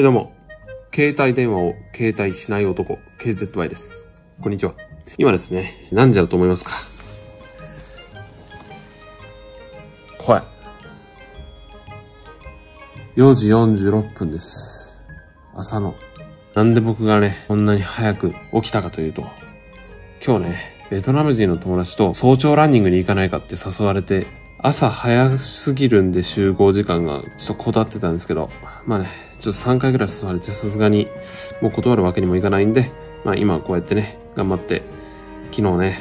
はい、どうも。携帯電話を携帯しない男、KZY です。こんにちは。今ですね、何時だと思いますか？怖い。4時46分です。朝の。なんで僕がね、こんなに早く起きたかというと、今日ね、ベトナム人の友達と早朝ランニングに行かないかって誘われて、朝早すぎるんで集合時間がちょっと断ってたんですけど、まあね、ちょっと3回ぐらい誘われてさすがにもう断るわけにもいかないんで、まあ今こうやってね、頑張って、昨日ね、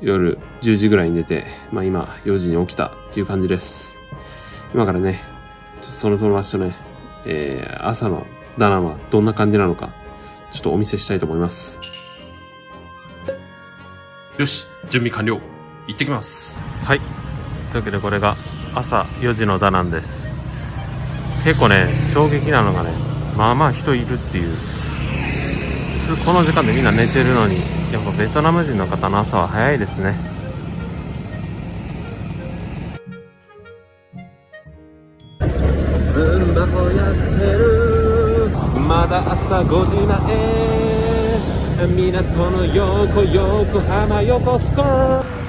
夜10時ぐらいに出て、まあ今4時に起きたっていう感じです。今からね、ちょっとその友達とね、えー、朝のダナンはどんな感じなのか、ちょっとお見せしたいと思います。よし、準備完了。行ってきます。はい。というわけでこれが朝4時のダナンです。結構ね、衝撃なのがね、まあまあ人いるっていう。この時間でみんな寝てるのに、やっぱベトナム人の方の朝は早いですね。ズンバコやってるまだ朝5時前港の横横浜横スコー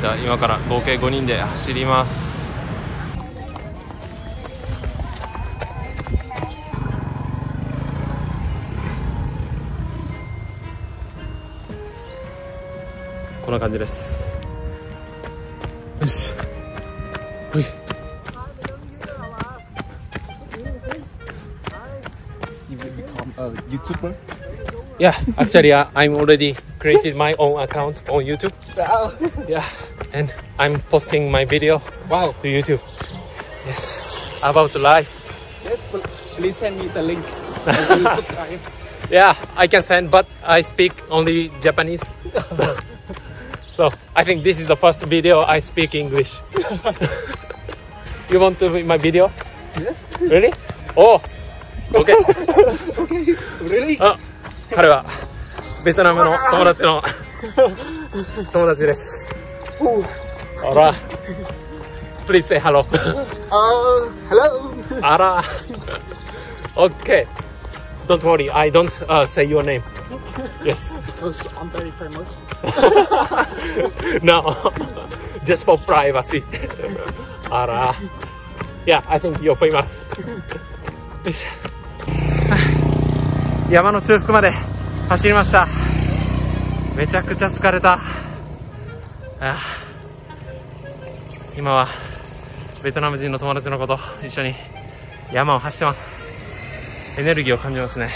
じゃあ今から合計5人で走りますこんな感じですよしほい Yeah, actually, I'm already created my own account on YouTube. Wow. Yeah, and I'm posting my video Wow. to YouTube. Yes, about life. Yes, pl- please send me the link. I will subscribe. Yeah, I can send, but I speak only Japanese. so, so I think this is the first video I speak English. you want to be my video? Yeah. Really? Oh, okay. Really? あ、彼はベトナムの友達の友達です。 あら、please say hello. Uh, hello. あら、okay. Don't worry, I don't uh, say your name. Yes. Because I'm very famous. no, just for privacy. あら、yeah, I think you're famous. よいしょ山の中腹まで走りました。めちゃくちゃ疲れた。ああ。今はベトナム人の友達の子と一緒に山を走ってます。エネルギーを感じますね。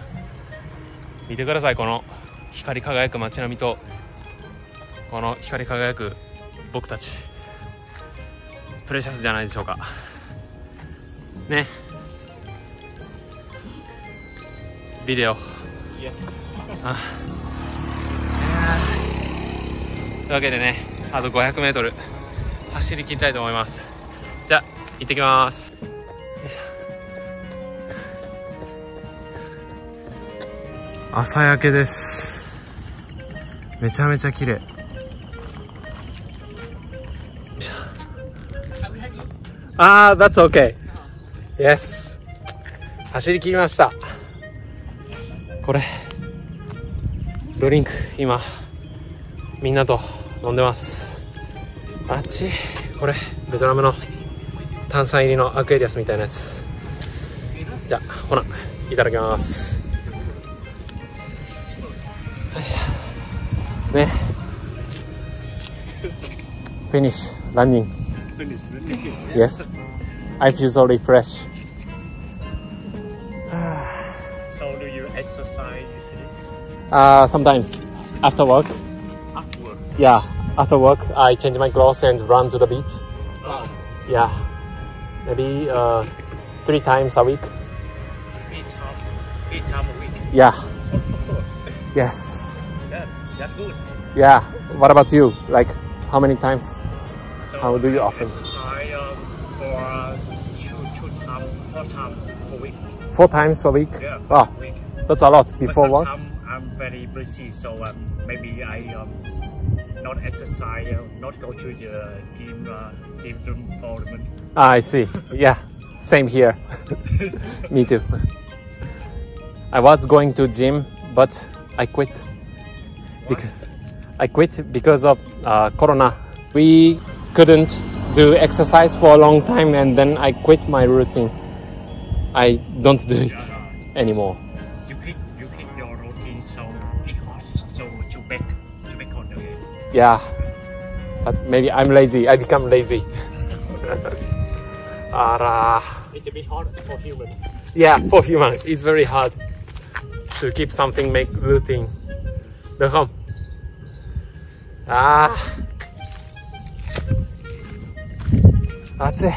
見てください、この光り輝く街並みとこの光り輝く僕たち。プレシャスじゃないでしょうか。ね。ビデオ。Yes. あというわけでねあと 500m 走り切りたいと思いますじゃあ行ってきます朝焼けですめちゃめちゃ綺麗ああ、that's okay. Yes. 走り切りました。これ、ドリンク、今、みんなと飲んでます。あっちこれベトナムの炭酸入りのアクエリアスみたいなやつ。じゃあほらいただきます。よいしょ。ね。フィニッシュ。ランニング。フィニッシュ Yes I feel so refreshed So do you exercise usually? Uh, sometimes. After work yeah, after work I change my clothes and run to the beach. Oh, Yeah, maybe uh, three times a week. three times, three times a week. Yeah. Yes. That, that's good. Yeah. What about you? Like, how many times? So How do you often? Exercise um, for uh, two, two times, four times per week. Four times a week. Yeah, Ah, week. that's a lot before work. sometimes I'm very busy, so um, maybe I um, not exercise, uh, not go to the gym, uh, gym room for Ah, I see. Yeah, same here. Me too. I was going to gym, but I quit because I quit because of uh, Corona. We couldn't do exercise for a long time, and then I quit my routine. I don't do it anymore. Yeah, but maybe I'm lazy. I become lazy. Ara. It's a bit hard for human. Yeah, for human, it's very hard to keep something make routine. Được không? À. 暑い。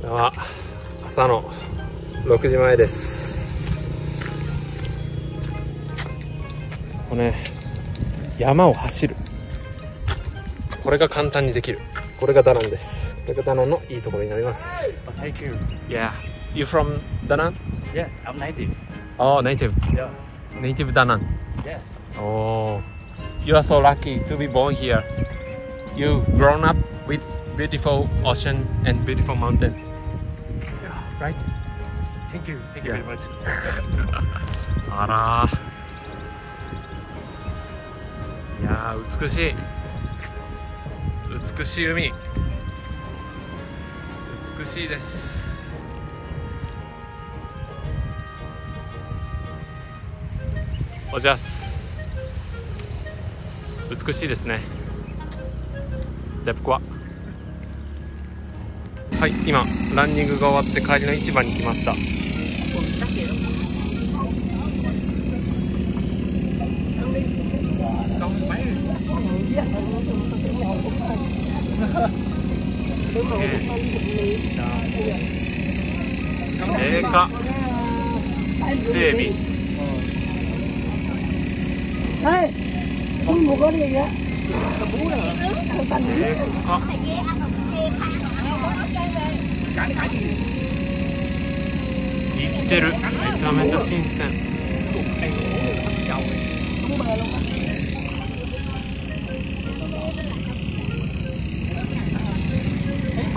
では、朝の6時前です。 これね、山を走る。これが簡単にできる。これがダナンです。これがダナンのいいところになります。Oh, thank you. Yeah. You from Danan? Yeah, I'm native. Oh, native. Yeah. Native Danan. Yes. Oh. You are so lucky to be born here. You grown up with beautiful ocean and beautiful mountains. Yeah. Right? Thank you. Thank you Yeah. very much. あらー美しい。美しい海。美しいです。おじゃす。美しいですね。デプコア。はい今ランニングが終わって帰りの市場に来ました。メーカ整備 Ê, tôi một cái gì vậy? メーカ生きてるめちゃめちゃ新鮮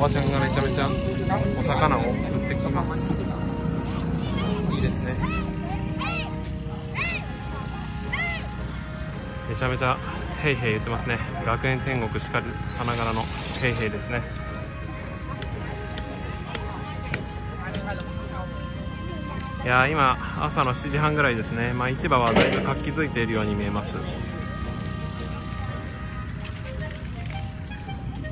ばちゃんがめちゃめちゃお魚を売ってきます。いいですね。めちゃめちゃヘイヘイ言ってますね。学園天国しかるさながらのヘイヘイですね。いやー今朝の7時半ぐらいですね、まあ、市場はだいぶ活気づいているように見えます。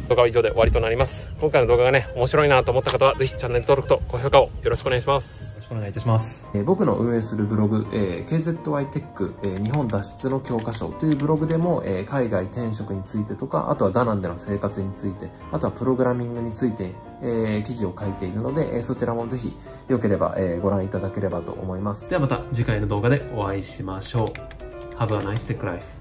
動画は以上で終わりとなります今回の動画がね面白いなと思った方はぜひチャンネル登録と高評価をよろしくお願いしますよろしくお願いいたします。えー僕の運営するブログ、えー KZY テック、えー日本脱出の教科書というブログでも、えー海外転職についてとか、あとはダナンでの生活について、あとはプログラミングについて、えー記事を書いているので、えーそちらもぜひ良ければ、えーご覧いただければと思います。ではまた次回の動画でお会いしましょう。Have a nice tech life.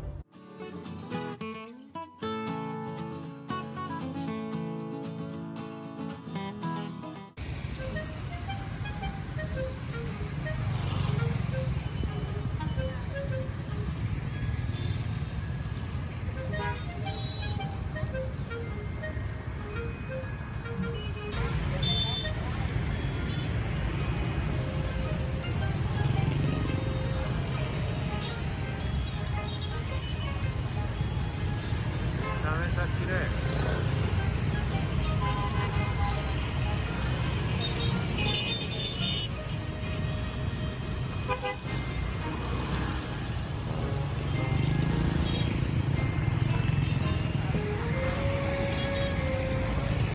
形で